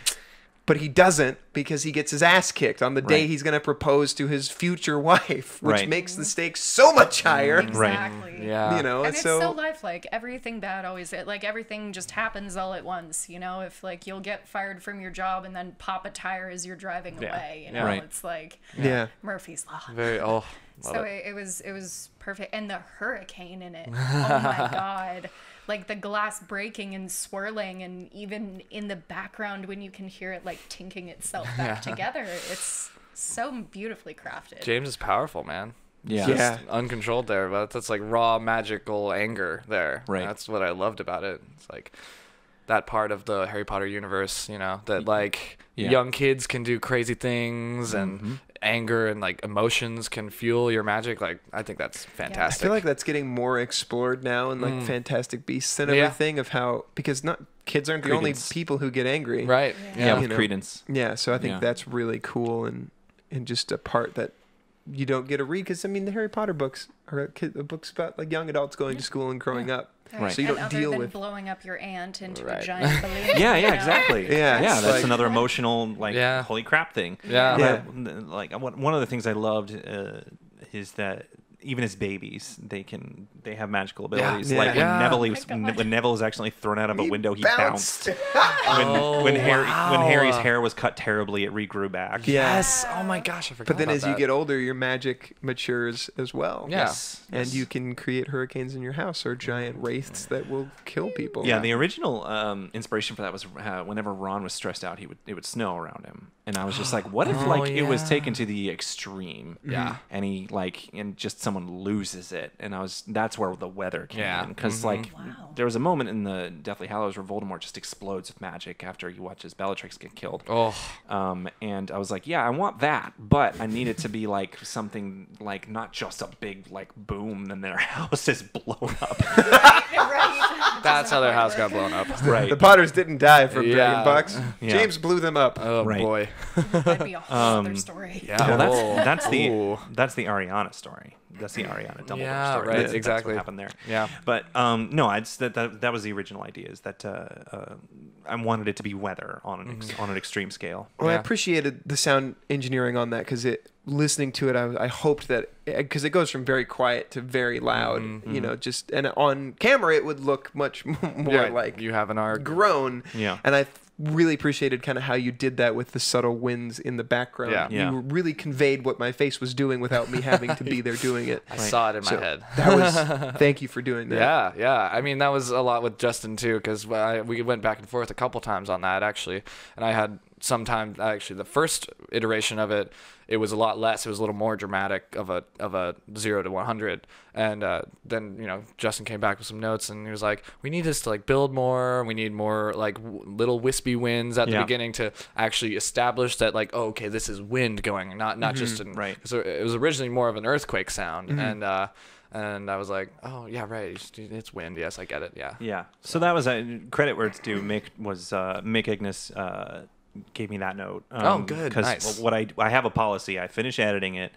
But he doesn't because he gets his ass kicked on the day Right. he's going to propose to his future [LAUGHS] wife, which Right. makes the stakes so much mm-hmm. higher. Right. Exactly. Yeah. You know, and and it's so, so, lifelike. Everything bad always it, like everything just happens all at once. You know, if like you'll get fired from your job and then pop a tire as you're driving Yeah. away. You Yeah. know, Right. it's like yeah. Murphy's law. Very. Oh. Love So it. it, it was it was perfect, and the hurricane in it. [LAUGHS] Oh my god! Like the glass breaking and swirling, and even in the background when you can hear it like tinking itself back together. It's so beautifully crafted. James is powerful, man. Yeah. Yeah. Uncontrolled there, but that's like raw magical anger there. Right. That's what I loved about it. It's like that part of the Harry Potter universe, you know, that like Yeah. young kids can do crazy things and mm-hmm. Anger and like emotions can fuel your magic. Like I think that's fantastic. I feel like that's getting more explored now in like Fantastic Beasts and Mm. Yeah. everything of how because not kids aren't the only people who get angry. right. Yeah, Yeah. with You know. Credence. Yeah, so I think Yeah. that's really cool and and just a part that you don't get to read because I mean the Harry Potter books are kid, books about like young adults going to school and growing up. Right. So you and don't other deal than with blowing up your aunt into Right. a giant [LAUGHS] balloon. Yeah, yeah, exactly. Yeah, yeah. That's like- another emotional, like, Yeah. holy crap thing. Yeah. Yeah. But, Like one one of the things I loved uh, is that even as babies, they can they have magical abilities. Yeah. Like when Yeah. Neville was, my when Neville was accidentally thrown out of a He window, he bounced. bounced. [LAUGHS] When, Oh, when Harry when. Harry's hair was cut terribly, it regrew back. Yeah. Yes. Oh my gosh, I forgot. But then about as you that. get older, your magic matures as well. Yeah. Yes. And yes. you can create hurricanes in your house or giant wraiths that will kill people. Yeah, the original um, inspiration for that was uh, whenever Ron was stressed out, he would it would snow around him, and I was just like, [GASPS] what if Oh, like it was taken to the extreme? Yeah. and he like and just someone loses it, and I was that's where the weather came Yeah. in because Mhm. like Wow. there was a moment in the Deathly Hallows where Voldemort just explodes with magic after he watches Bellatrix get killed. Oh. Um, and I was like, yeah, I want that, but I need it to be like something like not just a big like boom and their [LAUGHS] house is blown up. [LAUGHS] right. That's how their house got blown up. right. [LAUGHS] The Potters didn't die from Yeah. dragonpox. Yeah. James blew them up. Oh Right. boy. [LAUGHS] That'd be a whole Um, other story. Yeah. Well, that's that's the Ooh. that's the Ariana story. That's the Ariana Dumbledore Yeah, story. right, That's, exactly. That's what happened there. Yeah. But um, no, I just, that, that that was the original idea. Is that uh, uh, I wanted it to be weather on an ex- on an extreme scale. Well, I appreciated the sound engineering on that because it listening to it, I, I hoped that because it goes from very quiet to very loud, Mm-hmm, you know, just and on camera it would look much [LAUGHS] more Yeah, like you have an arc. grown. Yeah. And I really appreciated kind of how you did that with the subtle winds in the background. Yeah. Yeah. You really conveyed what my face was doing without me having to be there doing it. I saw it in my So head. that was [LAUGHS] thank you for doing that. Yeah, yeah. I mean, that was a lot with Justin too, because we went back and forth a couple times on that actually, and I had sometime actually the first iteration of it, it was a lot less. It was a little more dramatic of a of a zero to one hundred, and uh, then you know Justin came back with some notes and he was like, we need this to like build more. We need more like w- little wispy winds at the Yeah. beginning to actually establish that like, oh, okay, this is wind going, not not just in, right. So it was originally more of an earthquake sound, and. uh and I was like, "Oh yeah, right. It's, wind. Yes, I get it. Yeah." Yeah. So that was uh, credit where it's due. Mick was uh, Mick Ignis uh, gave me that note. Oh, um, good. Because Nice. what I I have a policy. I finish editing it.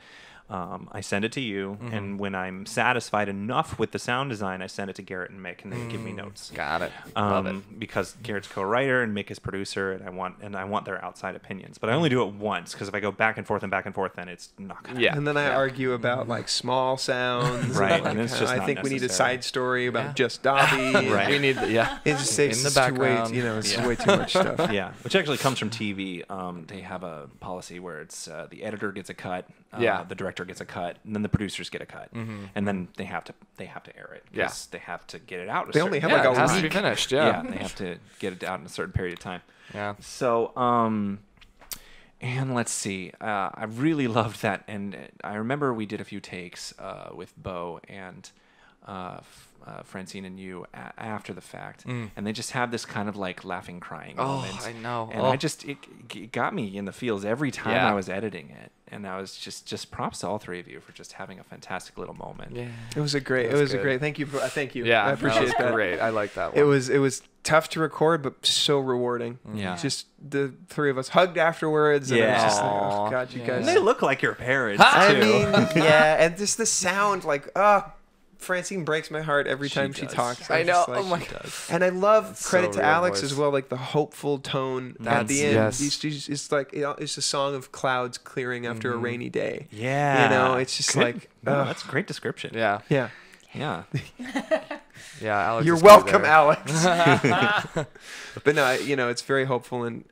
Um, I send it to you, Mm-hmm. and when I'm satisfied enough with the sound design, I send it to Garrett and Mick, and they give me notes. Got it. Mm. Love it. Um, because Garrett's co-writer and Mick is producer, and I want and I want their outside opinions. But I only do it once because if I go back and forth and back and forth, then it's not gonna. Yeah. And then I yeah. argue about like small sounds. Right, And, like, and it's just I not think we need a side story about Yeah. just Dobby. [LAUGHS] Right. We need, the, yeah. It just In the it's too way, you know, it's Yeah. way too much stuff. [LAUGHS] yeah, which actually comes from TV. Um, they have a policy where it's uh, the editor gets a cut, uh, Yeah. the director gets a cut, and then the producers get a cut, and then they have to they have to air it. Yeah. 'cause they have to get it out. They only have, yeah, like, it a has to be finished. yeah. Yeah. they have to get it out in a certain period of time. Yeah. So, um, and let's see. Uh, I really loved that, and I remember we did a few takes uh, with Bo and uh, f- uh, Francine and you a- after the fact, and they just have this kind of like laughing, crying Mm. Oh, moment. I know. And Oh. I just it, it got me in the feels every time Yeah. I was editing it, and I was just just props to all three of you for just having a fantastic little moment. Yeah. It was a great. It That's was a great. Thank you. For, uh, thank you. Yeah. I appreciate that. that. Great. I like that one. It was it was tough to record, but so rewarding. Yeah. Just the three of us hugged afterwards. And it was just like, oh God, you Yeah. guys. And they look like your parents I too. mean, [LAUGHS] yeah, and just the sound, like, ah, Francine breaks my heart every She time she does. talks. I I'm know. just like- oh my She god. does. And I love That's credit so to Alex voice. as well, like the hopeful tone at the end. yes. These- these- It's like you know, it's a song of clouds clearing after a rainy day. Yeah, You know, it's just Good. like, No, that's a great description. Yeah. Yeah, yeah. [LAUGHS] [LAUGHS] Yeah. Alex you're welcome. Alex. [LAUGHS] but no, you know, it's very hopeful, and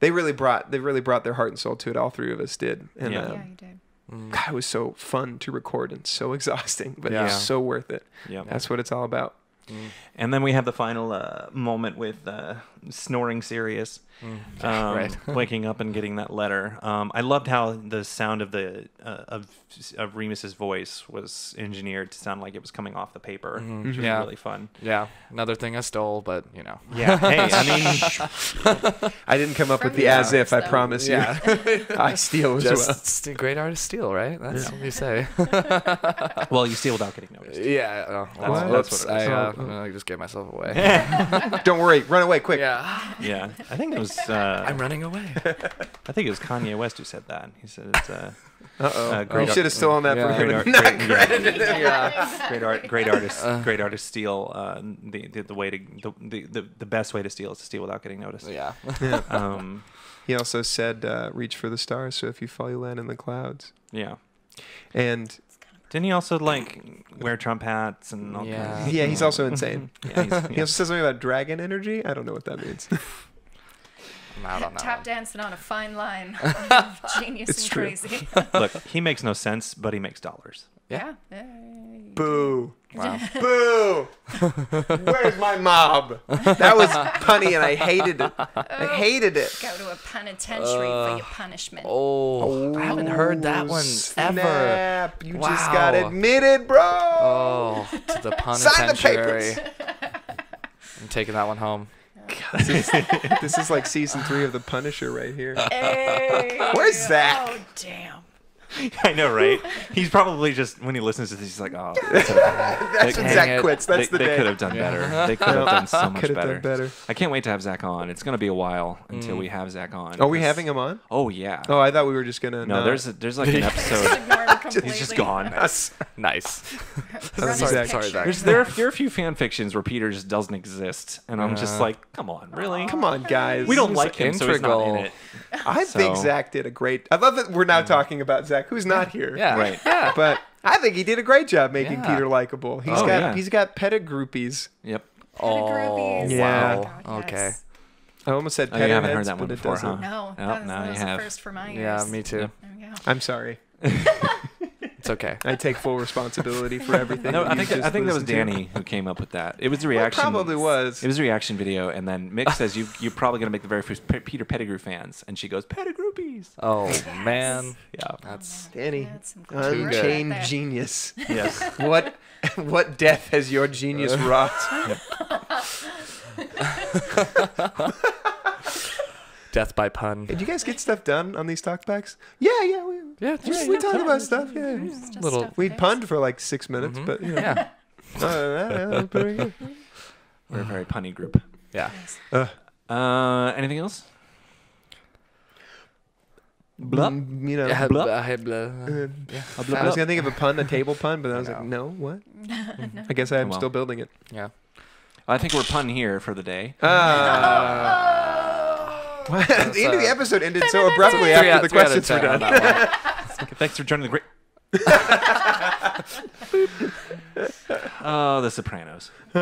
they really brought they really brought their heart and soul to it. All three of us did, and Yeah. um, yeah, you did. God, it was so fun to record and so [LAUGHS] exhausting, but it was Yeah. so worth it. Yeah. That's what it's all about. And then we have the final uh, moment with uh, snoring Sirius, [LAUGHS] um, right. waking up and getting that letter. Um, I loved how the sound of the uh, of of Remus's voice was engineered to sound like it was coming off the paper, which was Yeah. really fun. Yeah. Another thing I stole, but you know. Yeah. Hey, I [LAUGHS] mean, [LAUGHS] I didn't come up with From the the as if. I though. promise you. I steal as Just well. st- great artist steal, right? That's what you say. well, you steal without getting noticed. yeah. Oh, well, That's- whoops. that's what it I, uh, I just gave myself away. Don't worry, run away quick. yeah. Yeah, I think it was. [LAUGHS] Uh, I'm running away. I think it was Kanye West who said that. He said it's uh, [LAUGHS] Uh oh. Uh, you great should have stolen that Yeah. from him. great and art, great, credited him. yeah. great art, great artists, Uh. great artists steal. Uh, the, the the way to the, the the the best way to steal is to steal without getting noticed. Yeah. [LAUGHS] Um, He also said, uh, "Reach for the stars, so if you fall, you land in the clouds." yeah. And Didn't he also like wear Trump hats and all Yeah. kinds of- yeah, he's also insane. Yeah, he's, He also says something about dragon energy. I don't know what that means. I'm out on that Tap one. dancing on a fine line [LAUGHS] of genius It's and true. crazy. [LAUGHS] Look, he makes no sense, but he makes dollars. Yeah. yeah. Boo. Wow. [LAUGHS] Boo! Where's my mob? That was punny, and I hated it. I oh, hated it. Go to a penitentiary for your punishment. Oh, I haven't heard that one ever. Snap. You just got admitted, bro. Oh, to the Sign the penitentiary. papers. I'm taking that one home. This is like season three of The Punisher right here. Hey. Where's Zach? Oh, damn. [LAUGHS] I know, right? He's probably just when he listens to this, he's like, "Oh, [LAUGHS] That's when Dang Zach it. quits. That's they, the they day. could have done Yeah. better. [LAUGHS] They could have done so much better. done better. I can't wait to have Zach on. It's gonna be a while until Mm. we have Zach on. Are we having him on? Oh yeah. Oh, I thought we were just gonna. no, not. there's a, there's like an episode. Ignore him completely. He's just gone. Us. Nice. Run his Sorry, Zach. Sorry. Zach. There's there are, there are a few fan fictions where Peter just doesn't exist, and I'm just Uh. like, come on, really? Come on, guys. We don't He's like him, so he's not in it. I think Zach did a great. I love that we're now talking about Zach, who's not here. [LAUGHS] Yeah. Right. Yeah. But I think he did a great job making Yeah. Peter likable. He's Oh, got yeah. he's got petted groupies. Yep. Oh, Groupies. Yeah. wow. Oh, God, Okay. yes. I almost said Oh, you haven't petterheads, heard that one but it before, doesn't. huh? No, Oh, that was, now that you was have. first for my ears. Yeah, me too. Yep. There we go. I'm sorry. [LAUGHS] It's okay. I take full responsibility for [LAUGHS] everything. No, I think just I think that was listened to. Danny who came up with that. It was a [LAUGHS] Well, it reaction. probably was. It was a reaction video, and then Mick says you you're probably gonna make the very first Pe- Peter Pettigrew fans, and she goes Pettigrewies. Oh man. [LAUGHS] Yeah. That's Danny, That's some right unchained genius. Yes. What what death has your genius wrought? Death by pun. Did you guys get stuff done on these talkbacks? Yeah, yeah. We, Yeah, we, we talked about stuff. Yeah. Just Little- stuff We that punned for like six minutes, Mhm. but you know, Yeah. other than that, yeah, pretty good. [LAUGHS] We're a very punny group. Yeah. Uh, Uh, anything else? Blup. mm, you know. Yeah, blup. blah, blah, blah. uh, Yeah. I was gonna think of a pun, a table pun, but I was No. like, no, what? [LAUGHS] I guess I'm Well. still building it. Yeah. I think we're pun here for the day. [LAUGHS] Ah. the end of the uh, episode ended so abruptly after out- the three out of questions were done. [LAUGHS] Thanks for joining the great. [LAUGHS] oh, The Sopranos. [LAUGHS]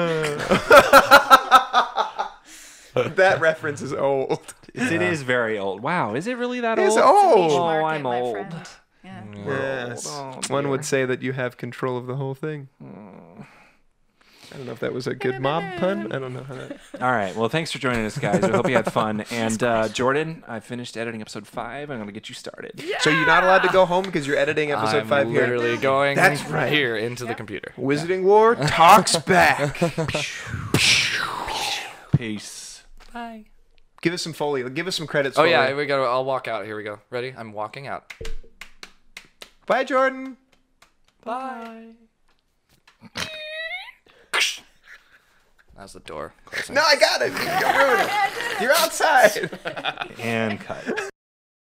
that reference is old. It is very old. Wow, is it really that It's old? old. Oh, market, I'm my old. friend. Yeah. Yes. Oh, One dear. would say that you have control of the whole thing. I don't know if that was a good mob pun. I don't know how that. [LAUGHS] All right. Well, thanks for joining us, guys. We hope you had fun. [LAUGHS] And uh, Jordan, I finished editing episode five. I'm going to get you started. Yeah! So you're not allowed to go home because you're editing episode I'm five here. literally going That's right. here into the computer. Wizarding War talks [LAUGHS] back. Peace. Bye. Give us some foley. Give us some credits. Oh Foley. yeah, we go. I'll walk out. Here we go. Ready? I'm walking out. Bye, Jordan. Bye. That's the door. Closing. No, I got it. You're ruining it. You're outside. [LAUGHS] And cut.